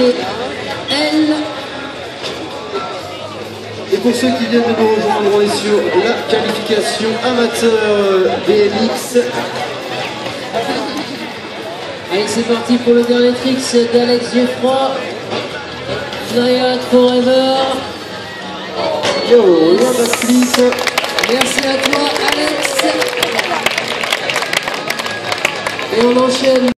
L. Et pour ceux qui viennent de nous rejoindre, on est sur la qualification amateur BMX. Allez, c'est parti pour le dernier tricks d'Alex Geoffroy. Flyat Forever. Yo, loin backflip. Merci à toi, Alex. Et on enchaîne.